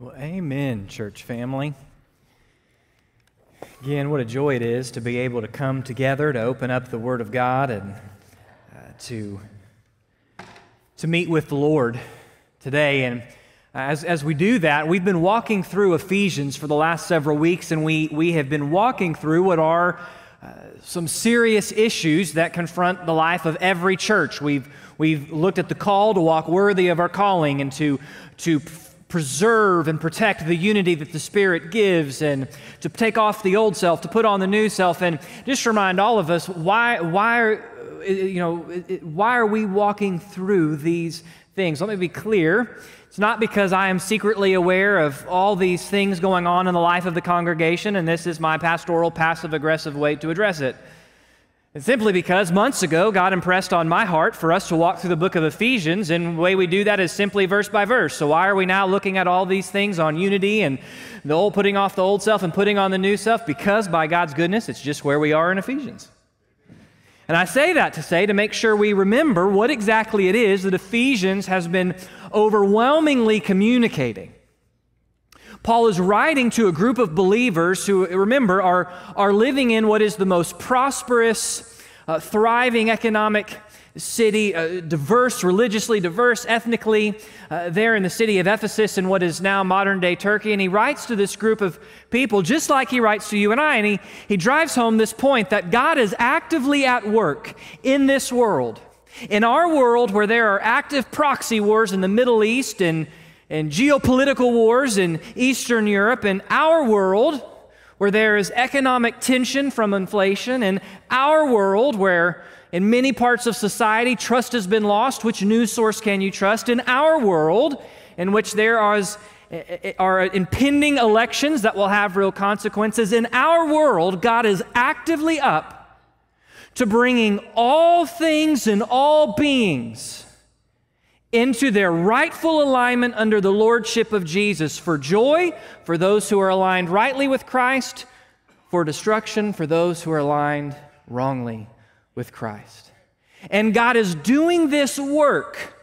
Well, amen, church family. Again, what a joy it is to be able to come together to open up the Word of God and uh, to, to meet with the Lord today. And as, as we do that, we've been walking through Ephesians for the last several weeks, and we, we have been walking through what are uh, some serious issues that confront the life of every church. We've, we've looked at the call to walk worthy of our calling and to, to preserve and protect the unity that the Spirit gives and to take off the old self, to put on the new self. And just remind all of us why, why, are, uh, uh, you know, uh, why are we walking through these things? Let me be clear. It's not because I am secretly aware of all these things going on in the life of the congregation, and this is my pastoral passive aggressive way to address it. And simply because months ago, God impressed on my heart for us to walk through the book of Ephesians, and the way we do that is simply verse by verse. So, why are we now looking at all these things on unity and the old putting off the old self and putting on the new self? Because by God's goodness, it's just where we are in Ephesians. And I say that to say to make sure we remember what exactly it is that Ephesians has been overwhelmingly communicating. Paul is writing to a group of believers who, remember, are, are living in what is the most prosperous, uh, thriving economic city, uh, diverse, religiously diverse, ethnically, uh, there in the city of Ephesus in what is now modern day Turkey. And he writes to this group of people, just like he writes to you and I, and he, he drives home this point that God is actively at work in this world. In our world, where there are active proxy wars in the Middle East and and geopolitical wars in Eastern Europe, in our world, where there is economic tension from inflation, in our world, where in many parts of society trust has been lost, which news source can you trust? In our world, in which there are, are impending elections that will have real consequences, in our world, God is actively up to bringing all things and all beings into their rightful alignment under the lordship of Jesus for joy for those who are aligned rightly with Christ, for destruction for those who are aligned wrongly with Christ. And God is doing this work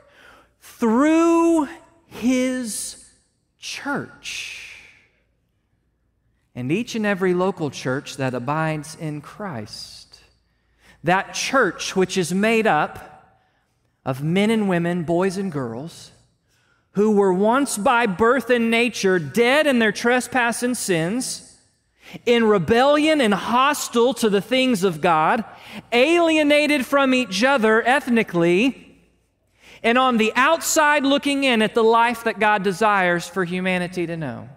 through His church. And each and every local church that abides in Christ. That church, which is made up of men and women, boys and girls, who were once by birth and nature dead in their trespass and sins, in rebellion and hostile to the things of God, alienated from each other ethnically, and on the outside looking in at the life that God desires for humanity to know.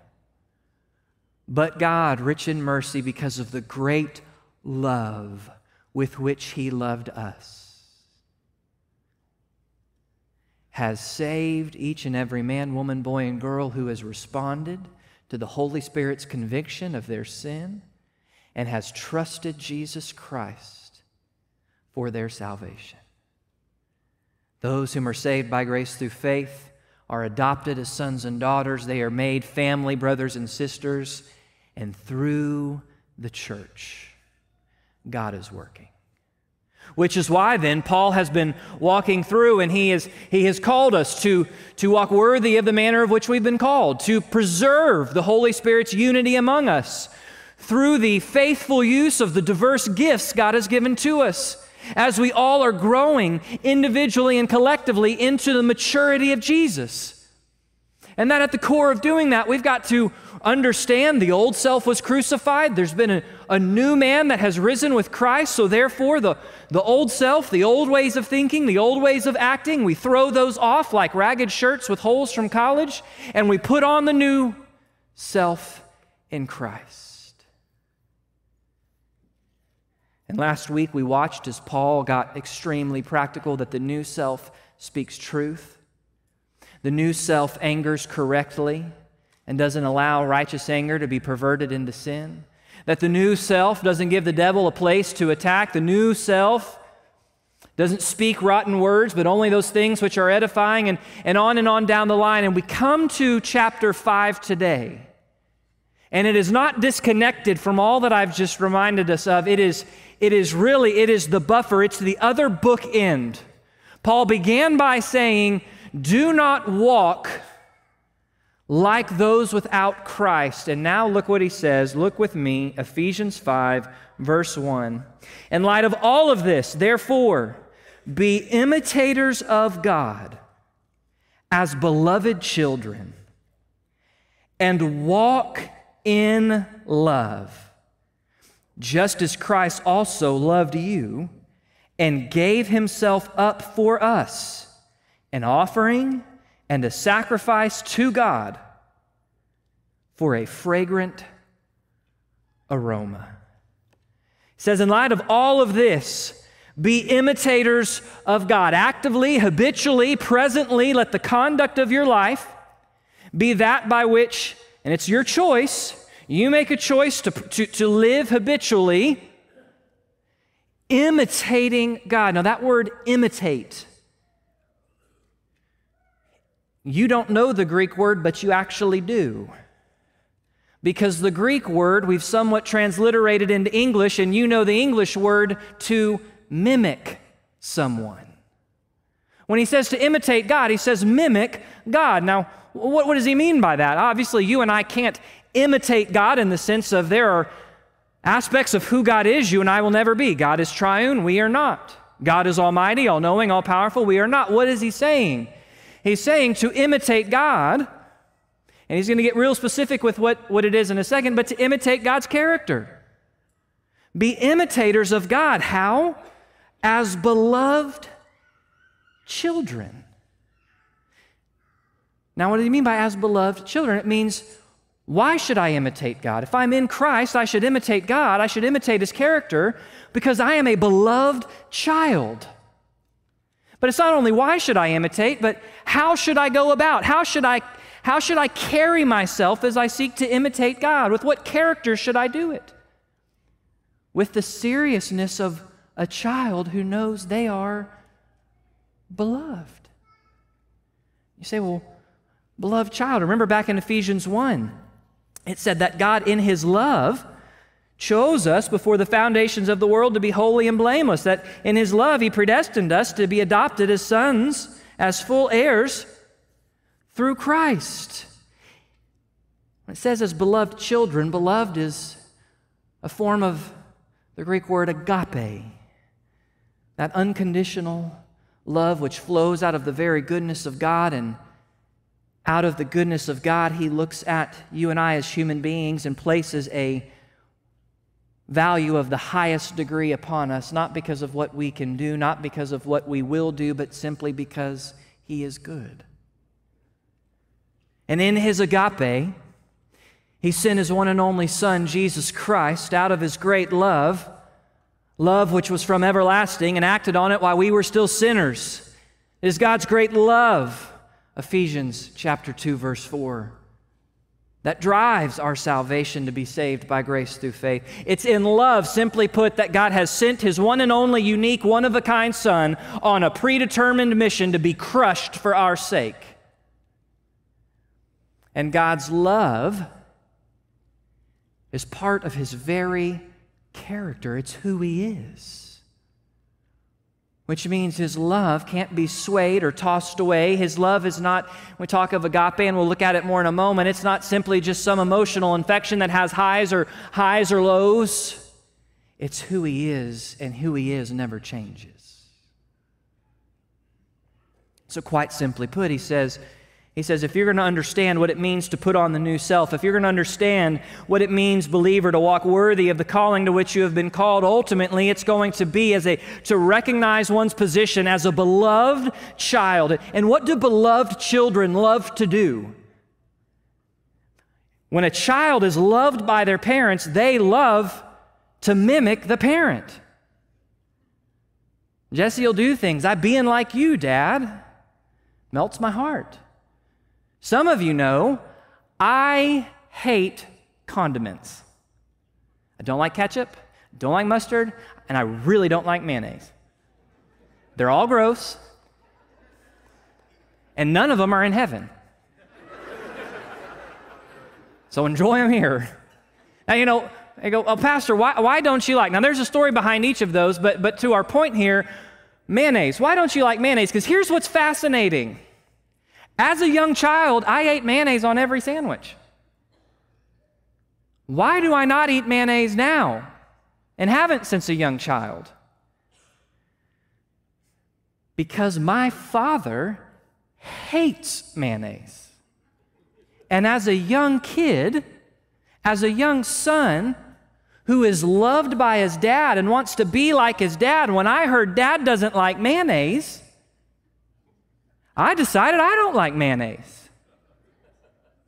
But God, rich in mercy because of the great love with which He loved us has saved each and every man, woman, boy, and girl who has responded to the Holy Spirit's conviction of their sin and has trusted Jesus Christ for their salvation. Those whom are saved by grace through faith are adopted as sons and daughters. They are made family, brothers and sisters. And through the church, God is working. Which is why then Paul has been walking through and he, is, he has called us to, to walk worthy of the manner of which we've been called, to preserve the Holy Spirit's unity among us through the faithful use of the diverse gifts God has given to us as we all are growing individually and collectively into the maturity of Jesus. And that at the core of doing that, we've got to understand the old self was crucified. There's been a, a, new man that has risen with Christ. So, therefore, the, the old self, the old ways of thinking, the old ways of acting, we throw those off like ragged shirts with holes from college, and we put on the new self in Christ. And last week, we watched as Paul got extremely practical that the new self speaks truth the new self angers correctly and doesn't allow righteous anger to be perverted into sin. That the new self doesn't give the devil a place to attack. The new self doesn't speak rotten words, but only those things which are edifying, and, and on and on down the line. And we come to chapter 5 today. And it is not disconnected from all that I've just reminded us of. It is, it is really, it is the buffer, it's the other bookend. Paul began by saying, do not walk like those without Christ. And now look what he says. Look with me, Ephesians 5, verse 1. In light of all of this, therefore, be imitators of God as beloved children and walk in love, just as Christ also loved you and gave himself up for us, an offering and a sacrifice to God for a fragrant aroma. He says, in light of all of this, be imitators of God. Actively, habitually, presently, let the conduct of your life be that by which, and it's your choice, you make a choice to, to, to live habitually, imitating God. Now, that word imitate you don't know the Greek word, but you actually do. Because the Greek word we've somewhat transliterated into English, and you know the English word to mimic someone. When he says to imitate God, he says mimic God. Now, what, what does he mean by that? Obviously, you and I can't imitate God in the sense of there are aspects of who God is you and I will never be. God is triune, we are not. God is almighty, all knowing, all powerful, we are not. What is he saying? He's saying to imitate God, and he's going to get real specific with what, what it is in a second, but to imitate God's character. Be imitators of God. How? As beloved children. Now, what do you mean by as beloved children? It means, why should I imitate God? If I'm in Christ, I should imitate God. I should imitate his character because I am a beloved child. But it's not only why should I imitate, but how should I go about? How should I, how should I carry myself as I seek to imitate God? With what character should I do it? With the seriousness of a child who knows they are beloved. You say, well, beloved child. Remember back in Ephesians 1, it said that God, in his love, chose us before the foundations of the world to be holy and blameless, that in his love he predestined us to be adopted as sons, as full heirs through Christ. When it says as beloved children, beloved is a form of the Greek word agape, that unconditional love which flows out of the very goodness of God and out of the goodness of God, he looks at you and I as human beings and places a value of the highest degree upon us, not because of what we can do, not because of what we will do, but simply because He is good. And in His agape, He sent His one and only Son, Jesus Christ, out of His great love, love which was from everlasting, and acted on it while we were still sinners. It is God's great love. Ephesians chapter 2 verse 4 that drives our salvation to be saved by grace through faith. It's in love, simply put, that God has sent his one and only unique, one of a kind Son on a predetermined mission to be crushed for our sake. And God's love is part of his very character, it's who he is which means his love can't be swayed or tossed away. His love is not, we talk of agape, and we'll look at it more in a moment, it's not simply just some emotional infection that has highs or highs or lows. It's who he is, and who he is never changes. So, quite simply put, he says, he says, if you're going to understand what it means to put on the new self, if you're going to understand what it means, believer, to walk worthy of the calling to which you have been called, ultimately it's going to be as a to recognize one's position as a beloved child. And what do beloved children love to do? When a child is loved by their parents, they love to mimic the parent. Jesse will do things. I being like you, Dad. Melts my heart. Some of you know I hate condiments. I don't like ketchup, don't like mustard, and I really don't like mayonnaise. They're all gross, and none of them are in heaven. so enjoy them here. Now, you know, I go, oh, Pastor, why, why don't you like? Now, there's a story behind each of those, but, but to our point here, mayonnaise. Why don't you like mayonnaise? Because here's what's fascinating As a young child, I ate mayonnaise on every sandwich. Why do I not eat mayonnaise now and haven't since a young child? Because my father hates mayonnaise. And as a young kid, as a young son who is loved by his dad and wants to be like his dad, when I heard dad doesn't like mayonnaise, I decided I don't like mayonnaise.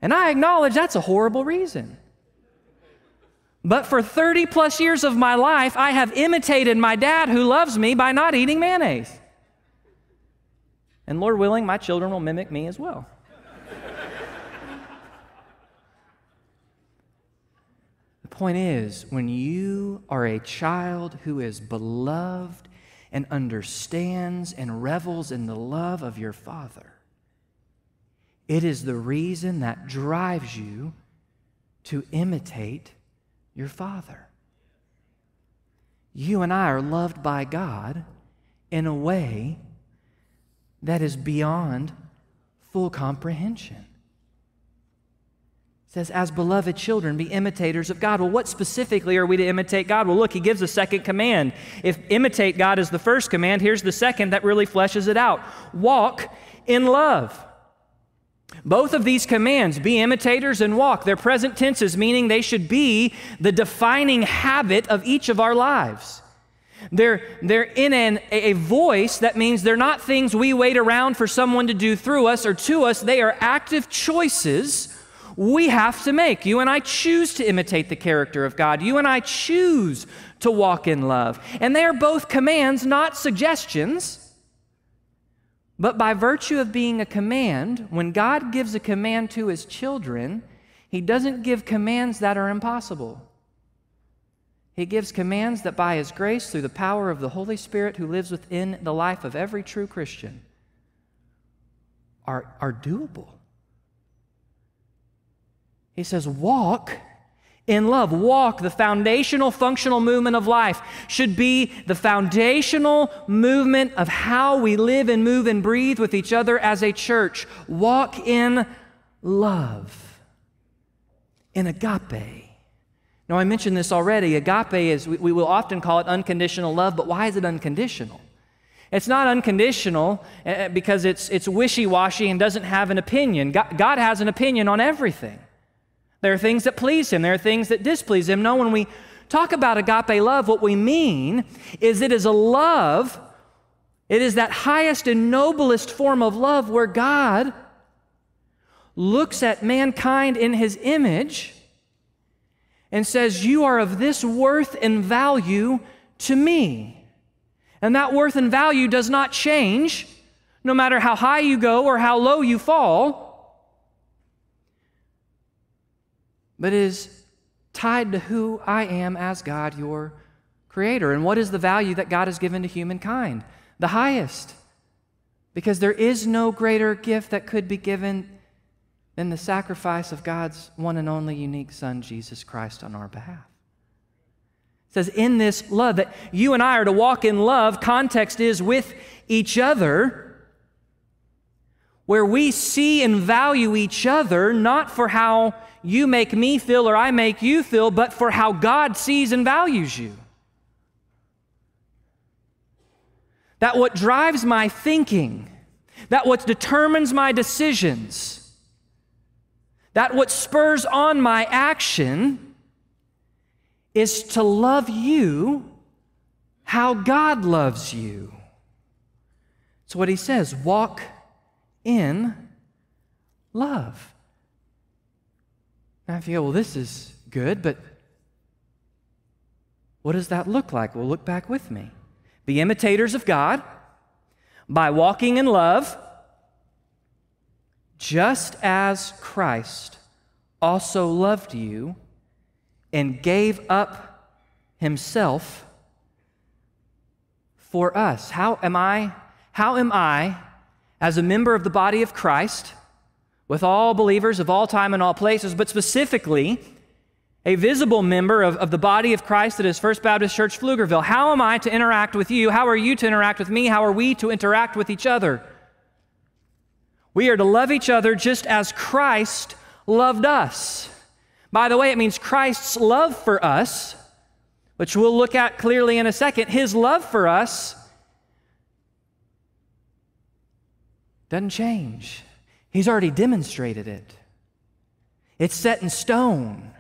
And I acknowledge that's a horrible reason. But for 30 plus years of my life, I have imitated my dad who loves me by not eating mayonnaise. And Lord willing, my children will mimic me as well. the point is, when you are a child who is beloved and understands and revels in the love of your Father, it is the reason that drives you to imitate your Father. You and I are loved by God in a way that is beyond full comprehension. Says, as beloved children, be imitators of God. Well, what specifically are we to imitate God? Well, look, he gives a second command. If imitate God is the first command, here's the second that really fleshes it out walk in love. Both of these commands, be imitators and walk, they're present tenses, meaning they should be the defining habit of each of our lives. They're, they're in an, a voice that means they're not things we wait around for someone to do through us or to us. They are active choices we have to make. You and I choose to imitate the character of God. You and I choose to walk in love. And they are both commands, not suggestions. But by virtue of being a command, when God gives a command to his children, he doesn't give commands that are impossible. He gives commands that by His grace, through the power of the Holy Spirit who lives within the life of every true Christian, are, are doable. He says, Walk in love. Walk, the foundational functional movement of life, should be the foundational movement of how we live and move and breathe with each other as a church. Walk in love, in agape. Now, I mentioned this already. Agape is, we, we will often call it unconditional love, but why is it unconditional? It's not unconditional eh, eh, because it's, it's wishy washy and doesn't have an opinion. God, God has an opinion on everything. There are things that please Him, there are things that displease Him. No, when we talk about agape love, what we mean is it is a love, it is that highest and noblest form of love where God looks at mankind in His image and says, You are of this worth and value to me. And that worth and value does not change no matter how high you go or how low you fall, but is tied to who I am as God, your creator. And what is the value that God has given to humankind? The highest. Because there is no greater gift that could be given than the sacrifice of God's one and only unique Son, Jesus Christ, on our behalf. It says, in this love, that you and I are to walk in love, context is with each other, where we see and value each other, not for how you make me feel or I make you feel, but for how God sees and values you. That what drives my thinking, that what determines my decisions, that what spurs on my action is to love you how God loves you. So, what he says, walk in love. Now, if you go, well, this is good, but what does that look like? Well, look back with me. Be imitators of God by walking in love just as Christ also loved you and gave up himself for us. How am I how am I as a member of the body of Christ with all believers of all time and all places, but specifically a visible member of, of the body of Christ that is First Baptist Church Pflugerville. How am I to interact with you? How are you to interact with me? How are we to interact with each other? We are to love each other just as Christ loved us. By the way, it means Christ's love for us, which we'll look at clearly in a second. His love for us doesn't change, He's already demonstrated it. It's set in stone.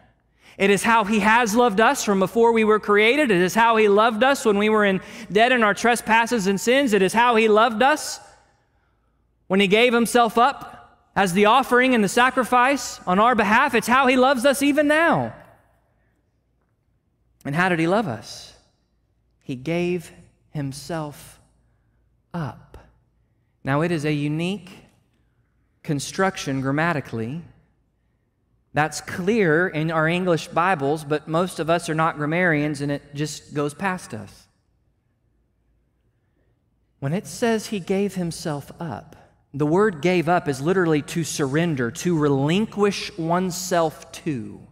It is how He has loved us from before we were created. It is how He loved us when we were in dead in our trespasses and sins. It is how He loved us when He gave Himself up as the offering and the sacrifice on our behalf. It's how He loves us even now. And how did He love us? He gave Himself up. Now, it is a unique construction grammatically that's clear in our English Bibles, but most of us are not grammarians and it just goes past us. When it says he gave himself up, the word gave up is literally to surrender, to relinquish oneself to.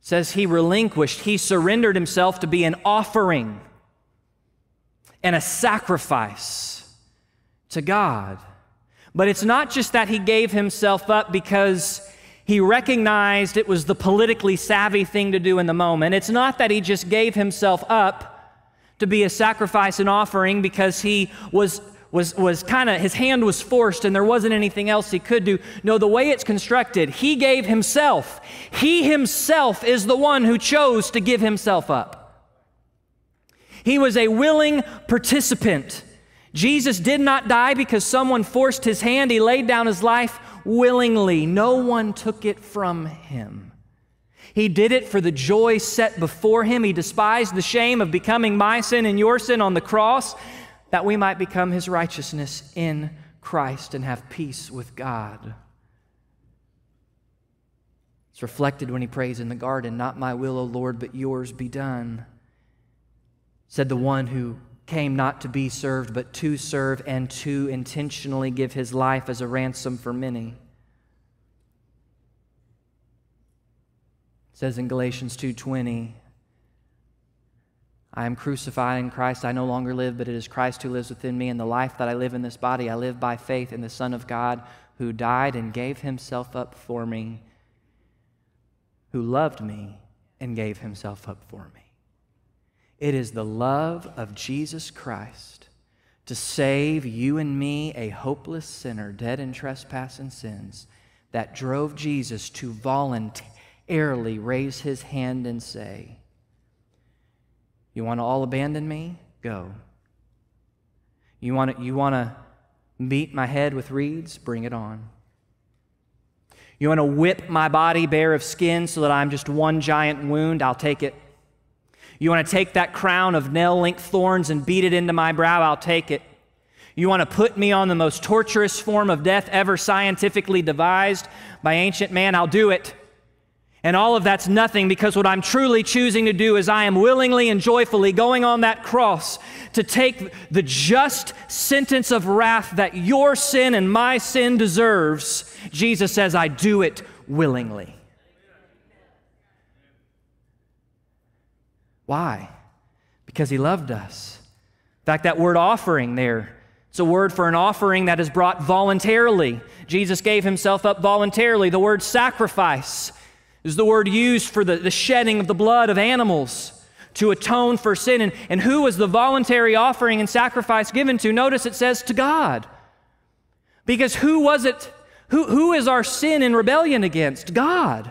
It says he relinquished, he surrendered himself to be an offering and a sacrifice to God. But it's not just that he gave himself up because he recognized it was the politically savvy thing to do in the moment. It's not that he just gave himself up to be a sacrifice and offering because he was was, was kind of, his hand was forced and there wasn't anything else he could do. No, the way it's constructed, he gave himself. He himself is the one who chose to give himself up. He was a willing participant Jesus did not die because someone forced his hand. He laid down his life willingly. No one took it from him. He did it for the joy set before him. He despised the shame of becoming my sin and your sin on the cross, that we might become his righteousness in Christ and have peace with God. It's reflected when he prays in the garden, Not my will, O Lord, but yours be done. Said the one who came not to be served, but to serve and to intentionally give his life as a ransom for many. It says in Galatians 2:20, I am crucified in Christ, I no longer live, but it is Christ who lives within me, and the life that I live in this body, I live by faith in the Son of God who died and gave himself up for me, who loved me and gave himself up for me. It is the love of Jesus Christ to save you and me, a hopeless sinner, dead in trespass and sins, that drove Jesus to voluntarily raise his hand and say, You want to all abandon me? Go. You want to, you want to beat my head with reeds? Bring it on. You want to whip my body bare of skin so that I'm just one giant wound? I'll take it. You want to take that crown of nail link thorns and beat it into my brow? I'll take it. You want to put me on the most torturous form of death ever scientifically devised by ancient man? I'll do it. And all of that's nothing because what I'm truly choosing to do is I am willingly and joyfully going on that cross to take the just sentence of wrath that your sin and my sin deserves. Jesus says, I do it willingly. Why? Because he loved us. In fact, that word offering there, it's a word for an offering that is brought voluntarily. Jesus gave himself up voluntarily. The word sacrifice is the word used for the, the shedding of the blood of animals to atone for sin. And, and who was the voluntary offering and sacrifice given to? Notice it says to God. Because who was it? Who, who is our sin in rebellion against? God.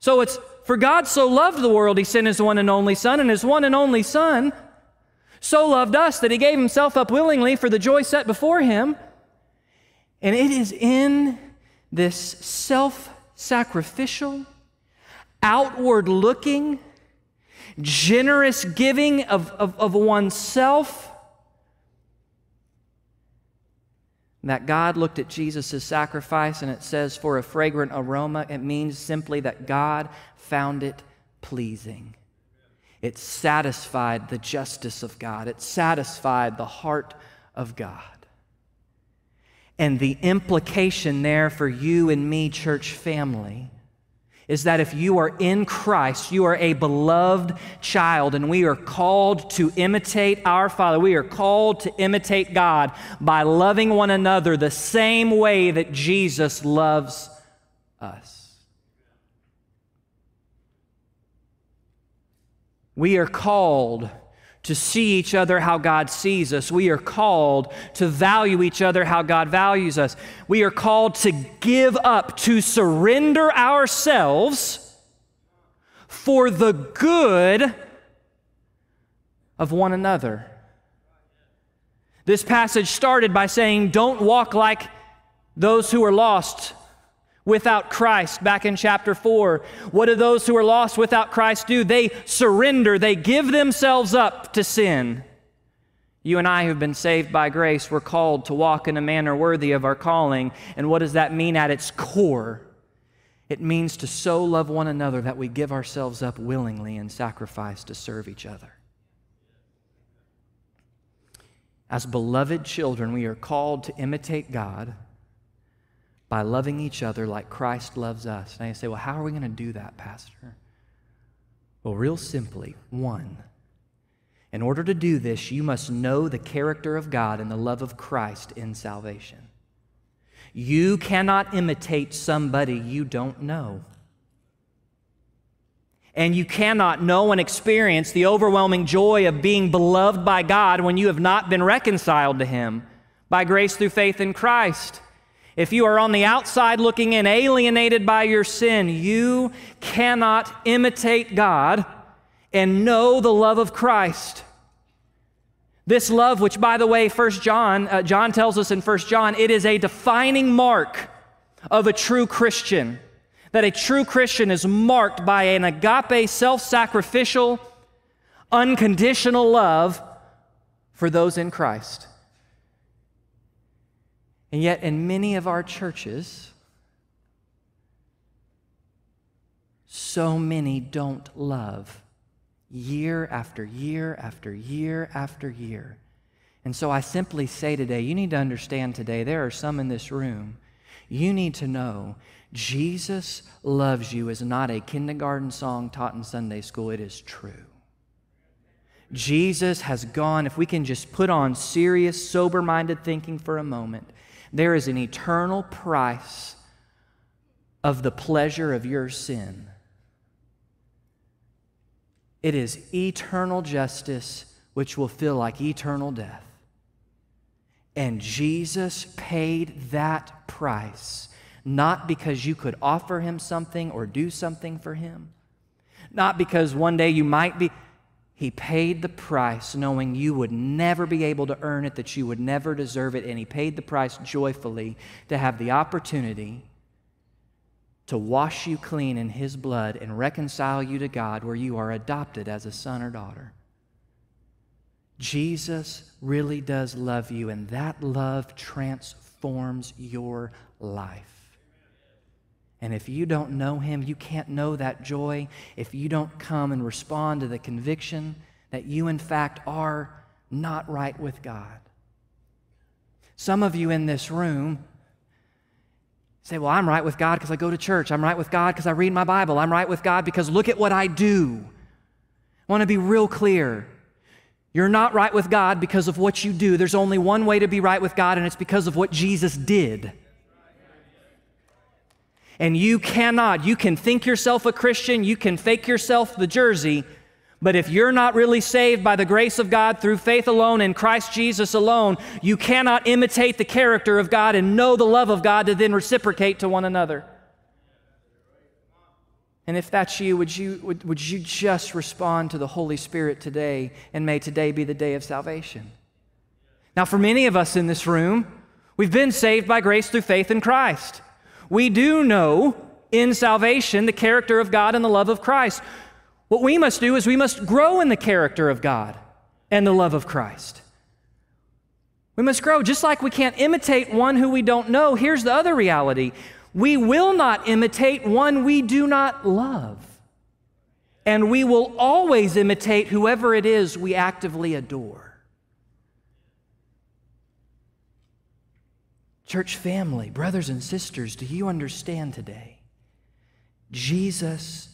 So it's for God so loved the world, he sent his one and only Son, and his one and only Son so loved us that he gave himself up willingly for the joy set before him. And it is in this self sacrificial, outward looking, generous giving of, of, of oneself that God looked at Jesus' sacrifice and it says, for a fragrant aroma. It means simply that God found it pleasing. It satisfied the justice of God, it satisfied the heart of God. And the implication there for you and me, church family, is that if you are in Christ, you are a beloved child, and we are called to imitate our Father. We are called to imitate God by loving one another the same way that Jesus loves us. We are called to see each other how God sees us. We are called to value each other how God values us. We are called to give up, to surrender ourselves for the good of one another. This passage started by saying, Don't walk like those who are lost without Christ back in chapter 4. What do those who are lost without Christ do? They surrender, they give themselves up to sin. You and I who've been saved by grace, we're called to walk in a manner worthy of our calling. And what does that mean at its core? It means to so love one another that we give ourselves up willingly in sacrifice to serve each other. As beloved children, we are called to imitate God by loving each other like Christ loves us. Now you say, well, how are we going to do that, Pastor? Well, real simply, one, in order to do this, you must know the character of God and the love of Christ in salvation. You cannot imitate somebody you don't know. And you cannot know and experience the overwhelming joy of being beloved by God when you have not been reconciled to Him by grace through faith in Christ. If you are on the outside looking in, alienated by your sin, you cannot imitate God and know the love of Christ. This love, which by the way, First John, uh, John tells us in First John, it is a defining mark of a true Christian. That a true Christian is marked by an agape, self sacrificial, unconditional love for those in Christ. And yet, in many of our churches, so many don't love year after year after year after year. And so I simply say today, you need to understand today, there are some in this room, you need to know Jesus loves you is not a kindergarten song taught in Sunday school, it is true. Jesus has gone, if we can just put on serious, sober minded thinking for a moment, there is an eternal price of the pleasure of your sin. It is eternal justice, which will feel like eternal death. And Jesus paid that price, not because you could offer him something or do something for him, not because one day you might be. He paid the price knowing you would never be able to earn it, that you would never deserve it, and He paid the price joyfully to have the opportunity to wash you clean in His blood and reconcile you to God where you are adopted as a son or daughter. Jesus really does love you, and that love transforms your life. And if you don't know Him, you can't know that joy if you don't come and respond to the conviction that you, in fact, are not right with God. Some of you in this room say, Well, I'm right with God because I go to church. I'm right with God because I read my Bible. I'm right with God because look at what I do. I want to be real clear. You're not right with God because of what you do. There's only one way to be right with God, and it's because of what Jesus did. And you cannot, you can think yourself a Christian, you can fake yourself the jersey, but if you're not really saved by the grace of God through faith alone in Christ Jesus alone, you cannot imitate the character of God and know the love of God to then reciprocate to one another. And if that's you, would you, would, would you just respond to the Holy Spirit today? And may today be the day of salvation. Now, for many of us in this room, we've been saved by grace through faith in Christ. We do know in salvation the character of God and the love of Christ. What we must do is we must grow in the character of God and the love of Christ. We must grow. Just like we can't imitate one who we don't know, here's the other reality we will not imitate one we do not love. And we will always imitate whoever it is we actively adore. Church family, brothers and sisters, do you understand today? Jesus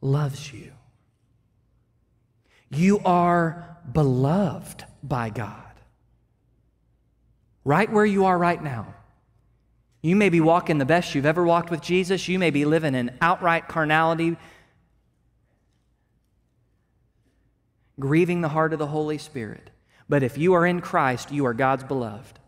loves you. You are beloved by God. Right where you are right now. You may be walking the best you've ever walked with Jesus. You may be living in outright carnality, grieving the heart of the Holy Spirit. But if you are in Christ, you are God's beloved.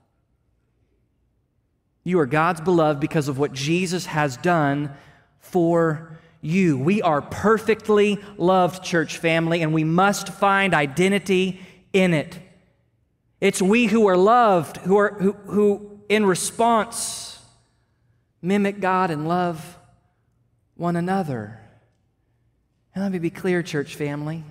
You are God's beloved because of what Jesus has done for you. We are perfectly loved, church family, and we must find identity in it. It's we who are loved, who, are, who, who in response, mimic God and love one another. And let me be clear, church family.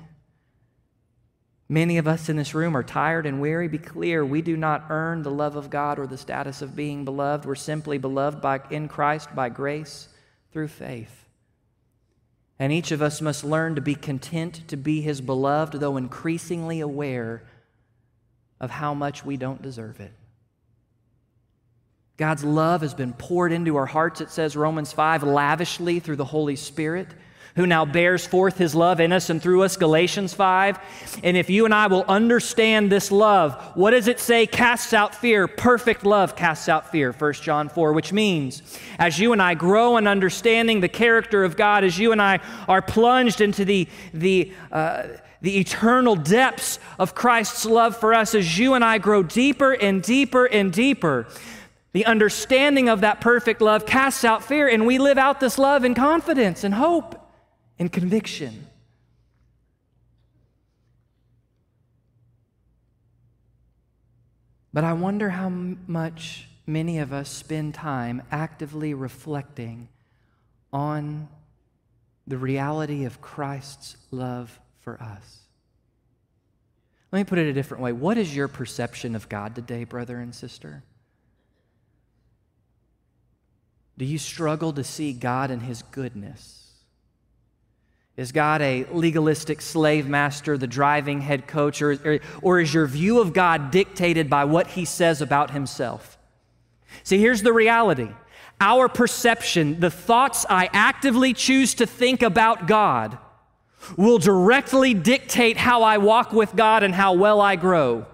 Many of us in this room are tired and weary. Be clear, we do not earn the love of God or the status of being beloved. We're simply beloved by, in Christ by grace through faith. And each of us must learn to be content to be his beloved, though increasingly aware of how much we don't deserve it. God's love has been poured into our hearts, it says Romans 5, lavishly through the Holy Spirit who now bears forth his love in us and through us, Galatians 5. And if you and I will understand this love, what does it say casts out fear? Perfect love casts out fear, 1 John 4, which means as you and I grow in understanding the character of God, as you and I are plunged into the, the, uh, the eternal depths of Christ's love for us, as you and I grow deeper and deeper and deeper, the understanding of that perfect love casts out fear, and we live out this love in confidence and hope and conviction. But I wonder how much many of us spend time actively reflecting on the reality of Christ's love for us. Let me put it a different way. What is your perception of God today, brother and sister? Do you struggle to see God and His goodness? Is God a legalistic slave master, the driving head coach, or, or, is your view of God dictated by what he says about himself? See, here's the reality our perception, the thoughts I actively choose to think about God, will directly dictate how I walk with God and how well I grow.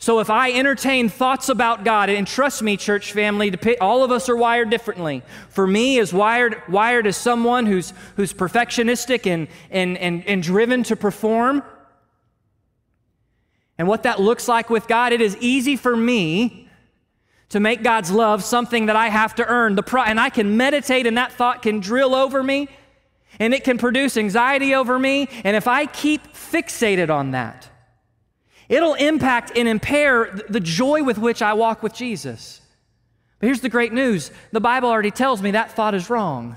So if I entertain thoughts about God, and trust me, church family, all of us are wired differently. For me, is wired wired as someone who's who's perfectionistic and and and, and driven to perform. And what that looks like with God, it is easy for me to make God's love something that I have to earn. The and I can meditate, and that thought can drill over me, and it can produce anxiety over me. And if I keep fixated on that, It'll impact and impair the joy with which I walk with Jesus. But here's the great news the Bible already tells me that thought is wrong.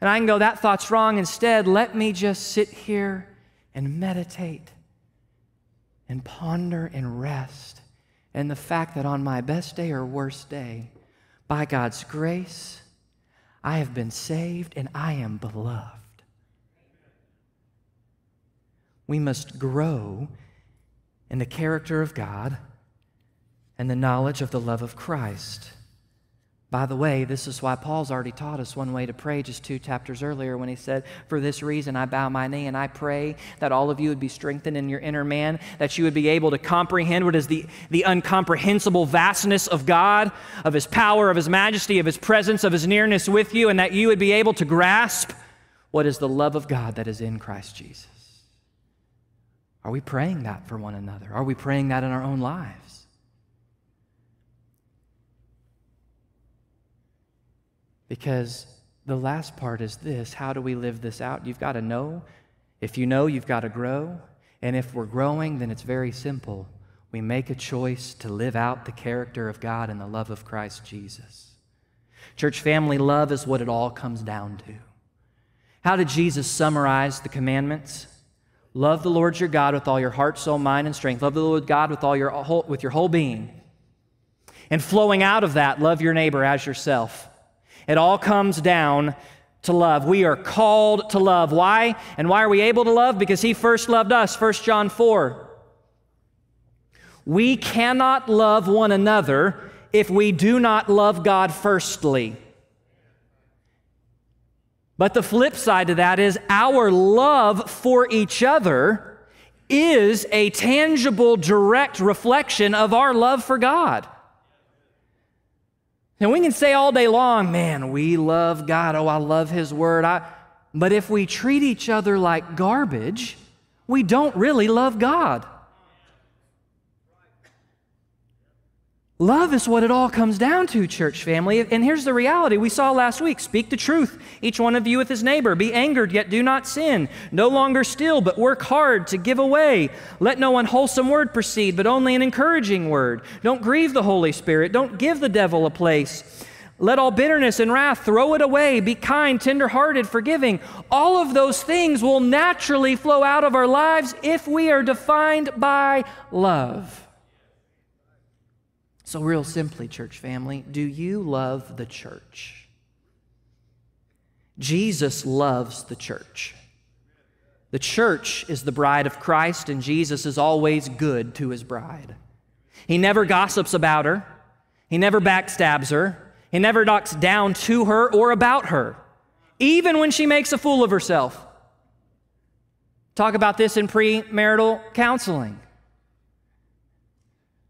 And I can go, that thought's wrong. Instead, let me just sit here and meditate and ponder and rest in the fact that on my best day or worst day, by God's grace, I have been saved and I am beloved. We must grow in the character of God and the knowledge of the love of Christ. By the way, this is why Paul's already taught us one way to pray just two chapters earlier when he said, For this reason I bow my knee and I pray that all of you would be strengthened in your inner man, that you would be able to comprehend what is the, the incomprehensible vastness of God, of his power, of his majesty, of his presence, of his nearness with you, and that you would be able to grasp what is the love of God that is in Christ Jesus. Are we praying that for one another? Are we praying that in our own lives? Because the last part is this how do we live this out? You've got to know. If you know, you've got to grow. And if we're growing, then it's very simple. We make a choice to live out the character of God and the love of Christ Jesus. Church family love is what it all comes down to. How did Jesus summarize the commandments? Love the Lord your God with all your heart, soul, mind, and strength. Love the Lord God with all your whole, with your whole being. And flowing out of that, love your neighbor as yourself. It all comes down to love. We are called to love. Why? And why are we able to love? Because he first loved us. 1 John 4. We cannot love one another if we do not love God firstly. But the flip side to that is our love for each other is a tangible, direct reflection of our love for God. And we can say all day long, man, we love God. Oh, I love His Word. I, but if we treat each other like garbage, we don't really love God. Love is what it all comes down to, church family. And here's the reality we saw last week speak the truth, each one of you with his neighbor. Be angered, yet do not sin. No longer steal, but work hard to give away. Let no unwholesome word proceed, but only an encouraging word. Don't grieve the Holy Spirit. Don't give the devil a place. Let all bitterness and wrath throw it away. Be kind, tenderhearted, forgiving. All of those things will naturally flow out of our lives if we are defined by love. So, real simply, church family, do you love the church? Jesus loves the church. The church is the bride of Christ, and Jesus is always good to his bride. He never gossips about her, he never backstabs her, he never talks down to her or about her, even when she makes a fool of herself. Talk about this in premarital counseling.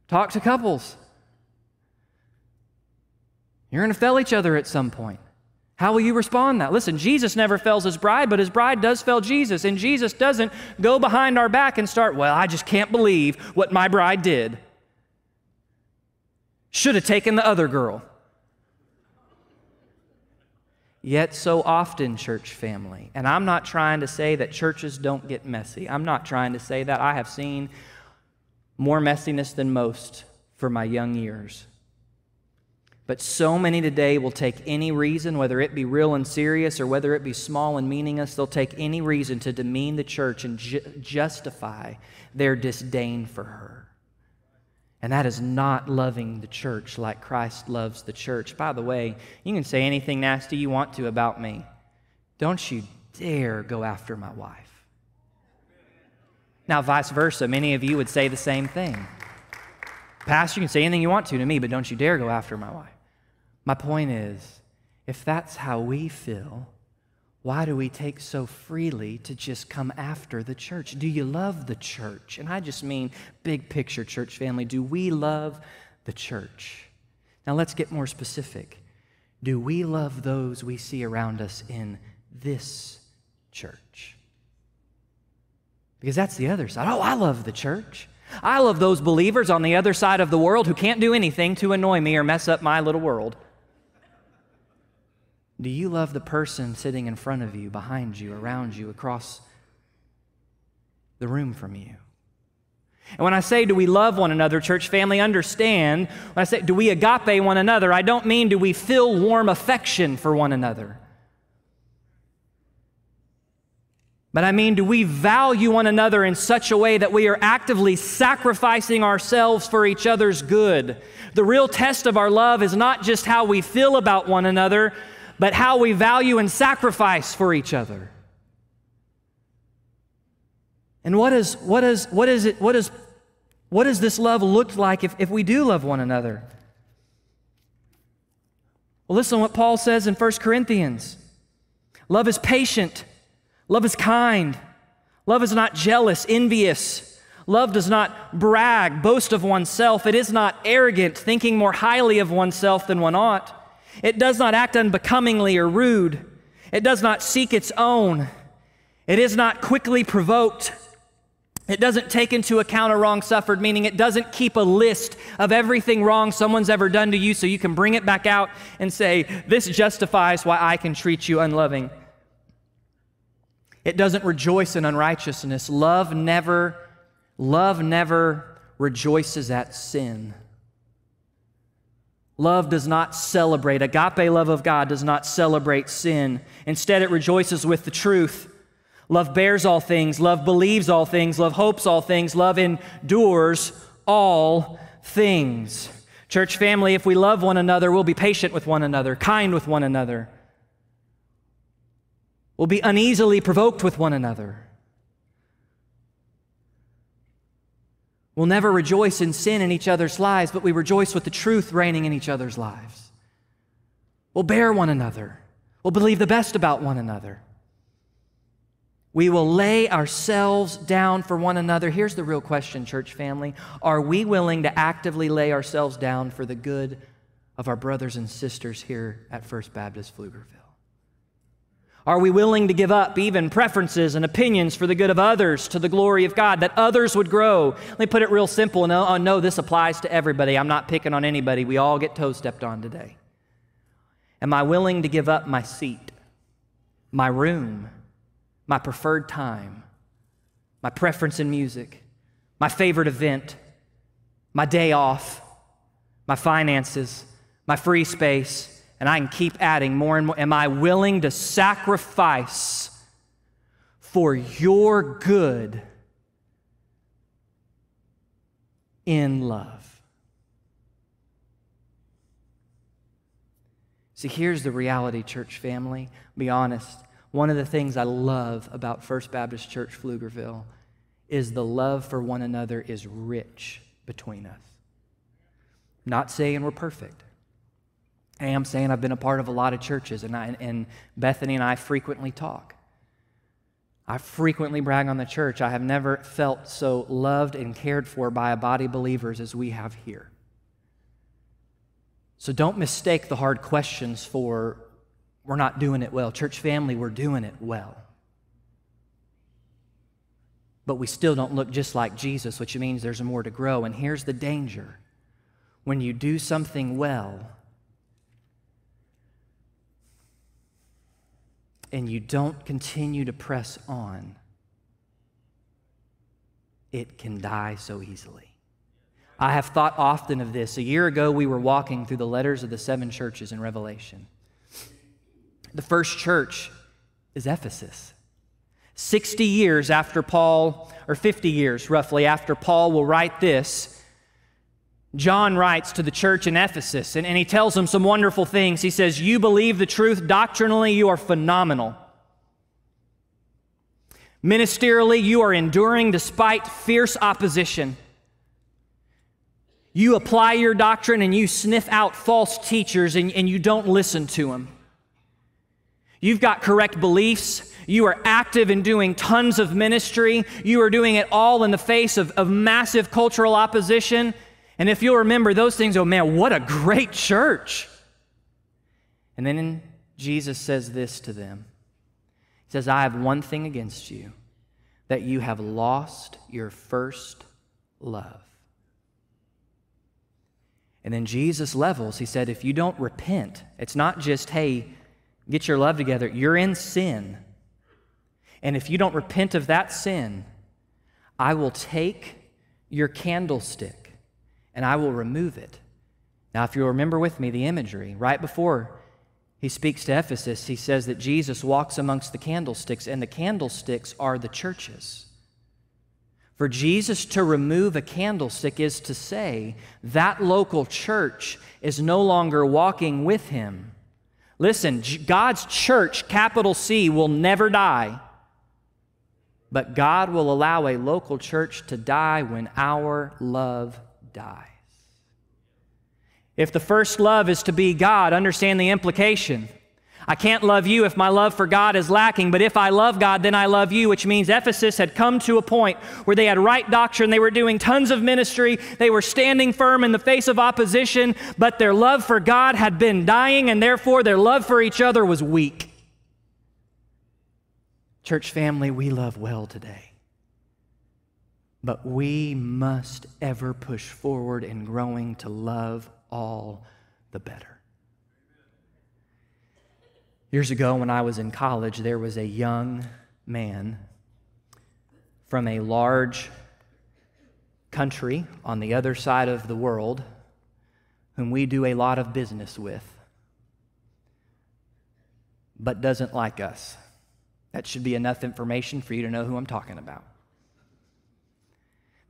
Talk to couples. You're going to fail each other at some point. How will you respond that? Listen, Jesus never fails his bride, but his bride does fail Jesus. And Jesus doesn't go behind our back and start, well, I just can't believe what my bride did. Should have taken the other girl. Yet, so often, church family, and I'm not trying to say that churches don't get messy. I'm not trying to say that. I have seen more messiness than most for my young years. But so many today will take any reason, whether it be real and serious or whether it be small and meaningless, they'll take any reason to demean the church and ju- justify their disdain for her. And that is not loving the church like Christ loves the church. By the way, you can say anything nasty you want to about me. Don't you dare go after my wife. Now, vice versa, many of you would say the same thing. Pastor, you can say anything you want to to me, but don't you dare go after my wife. My point is, if that's how we feel, why do we take so freely to just come after the church? Do you love the church? And I just mean big picture church family. Do we love the church? Now let's get more specific. Do we love those we see around us in this church? Because that's the other side. Oh, I love the church. I love those believers on the other side of the world who can't do anything to annoy me or mess up my little world. Do you love the person sitting in front of you, behind you, around you, across the room from you? And when I say, do we love one another, church family, understand, when I say, do we agape one another, I don't mean do we feel warm affection for one another. But I mean, do we value one another in such a way that we are actively sacrificing ourselves for each other's good? The real test of our love is not just how we feel about one another, but how we value and sacrifice for each other. And what is, what is, what is it, what is, what does this love look like if, if we do love one another? Well, listen to what Paul says in 1 Corinthians. Love is patient. Love is kind. Love is not jealous, envious. Love does not brag, boast of oneself. It is not arrogant, thinking more highly of oneself than one ought. It does not act unbecomingly or rude. It does not seek its own. It is not quickly provoked. It doesn't take into account a wrong suffered, meaning it doesn't keep a list of everything wrong someone's ever done to you so you can bring it back out and say, This justifies why I can treat you unloving. It doesn't rejoice in unrighteousness. Love never, love never rejoices at sin. Love does not celebrate, agape love of God does not celebrate sin. Instead, it rejoices with the truth. Love bears all things, love believes all things, love hopes all things, love endures all things. Church family, if we love one another, we'll be patient with one another, kind with one another. We'll be uneasily provoked with one another. We'll never rejoice in sin in each other's lives, but we rejoice with the truth reigning in each other's lives. We'll bear one another. We'll believe the best about one another. We will lay ourselves down for one another. Here's the real question, church family Are we willing to actively lay ourselves down for the good of our brothers and sisters here at First Baptist Pflugerville? Are we willing to give up even preferences and opinions for the good of others to the glory of God, that others would grow? Let me put it real simple. No, oh, uh, uh, no, this applies to everybody. I'm not picking on anybody. We all get toe stepped on today. Am I willing to give up my seat, my room, my preferred time, my preference in music, my favorite event, my day off, my finances, my free space? And I can keep adding more and more. Am I willing to sacrifice for your good in love? See, here's the reality, church family. Be honest. One of the things I love about First Baptist Church Pflugerville is the love for one another is rich between us. not saying we're perfect. I am saying I've been a part of a lot of churches, and, I, and Bethany and I frequently talk. I frequently brag on the church. I have never felt so loved and cared for by a body of believers as we have here. So don't mistake the hard questions for we're not doing it well. Church family, we're doing it well. But we still don't look just like Jesus, which means there's more to grow. And here's the danger when you do something well, and you don't continue to press on, it can die so easily. I have thought often of this. A year ago, we were walking through the letters of the seven churches in Revelation. The first church is Ephesus. 60 years after Paul, or 50 years roughly after Paul will write this, John writes to the church in Ephesus, and, and he tells them some wonderful things. He says, You believe the truth doctrinally, you are phenomenal. Ministerially, you are enduring despite fierce opposition. You apply your doctrine and you sniff out false teachers and, and you don't listen to them. You've got correct beliefs. You are active in doing tons of ministry. You are doing it all in the face of, of massive cultural opposition. And if you'll remember those things, oh man, what a great church. And then Jesus says this to them He says, I have one thing against you, that you have lost your first love. And then Jesus levels. He said, if you don't repent, it's not just, hey, get your love together. You're in sin. And if you don't repent of that sin, I will take your candlestick and I will remove it. Now, if you'll remember with me the imagery, right before he speaks to Ephesus, he says that Jesus walks amongst the candlesticks, and the candlesticks are the churches. For Jesus to remove a candlestick is to say that local church is no longer walking with him. Listen, God's church, capital C, will never die. But God will allow a local church to die when our love dies. If the first love is to be God, understand the implication. I can't love you if my love for God is lacking, but if I love God, then I love you, which means Ephesus had come to a point where they had right doctrine, they were doing tons of ministry, they were standing firm in the face of opposition, but their love for God had been dying, and therefore their love for each other was weak. Church family, we love well today. But we must ever push forward in growing to love all the better. Years ago, when I was in college, there was a young man from a large country on the other side of the world whom we do a lot of business with, but doesn't like us. That should be enough information for you to know who I'm talking about.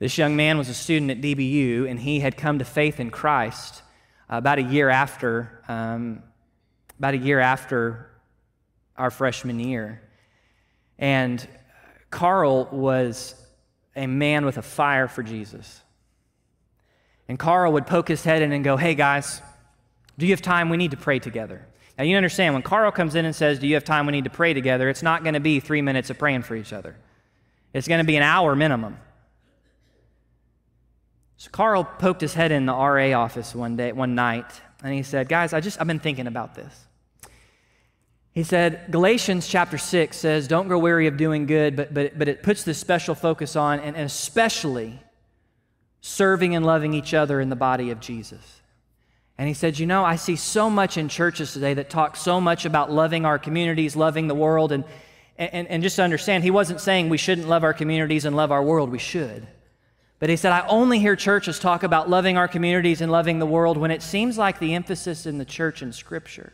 This young man was a student at DBU, and he had come to faith in Christ uh, about a year after, um, about a year after our freshman year. And Carl was a man with a fire for Jesus. And Carl would poke his head in and go, Hey guys, do you have time? We need to pray together. Now, you understand, when Carl comes in and says, Do you have time? We need to pray together, it's not going to be three minutes of praying for each other. It's going to be an hour minimum. So Carl poked his head in the RA office one day, one night, and he said, Guys, I just, I've been thinking about this. He said, Galatians chapter 6 says, Don't grow weary of doing good, but, but, but it puts this special focus on, and, and especially serving and loving each other in the body of Jesus. And he said, You know, I see so much in churches today that talk so much about loving our communities, loving the world. And, and, and just to understand, he wasn't saying we shouldn't love our communities and love our world. We should. But he said, I only hear churches talk about loving our communities and loving the world when it seems like the emphasis in the church and Scripture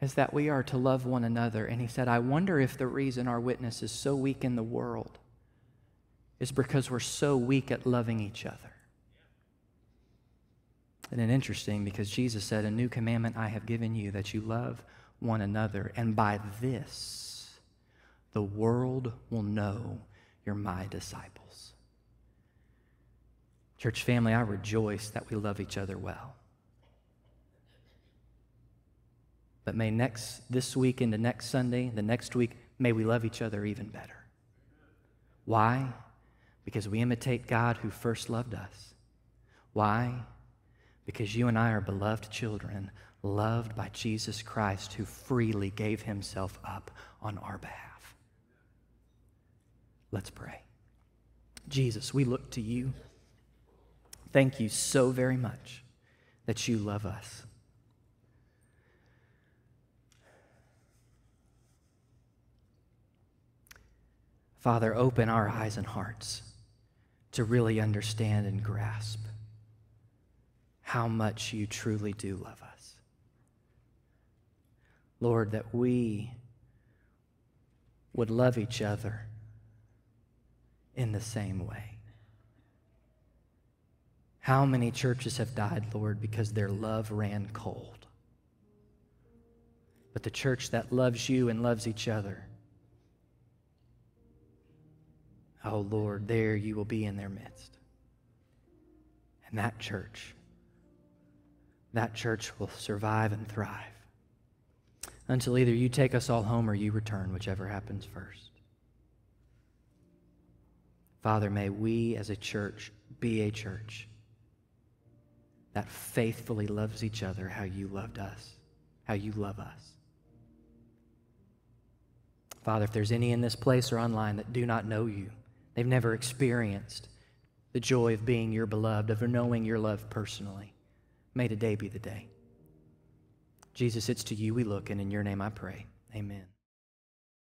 is that we are to love one another. And he said, I wonder if the reason our witness is so weak in the world is because we're so weak at loving each other. And it's interesting because Jesus said, A new commandment I have given you that you love one another. And by this, the world will know you're my disciples. Church family, I rejoice that we love each other well. But may next, this week into next Sunday, the next week, may we love each other even better. Why? Because we imitate God who first loved us. Why? Because you and I are beloved children, loved by Jesus Christ, who freely gave himself up on our behalf. Let's pray. Jesus, we look to you. Thank you so very much that you love us. Father, open our eyes and hearts to really understand and grasp how much you truly do love us. Lord, that we would love each other in the same way. How many churches have died, Lord, because their love ran cold? But the church that loves you and loves each other, oh Lord, there you will be in their midst. And that church, that church will survive and thrive until either you take us all home or you return, whichever happens first. Father, may we as a church be a church that faithfully loves each other how you loved us, how you love us. Father, if there's any in this place or online that do not know you, they've never experienced the joy of being your beloved, of knowing your love personally, may today be the day. Jesus, it's to you we look, and in your name I pray. Amen.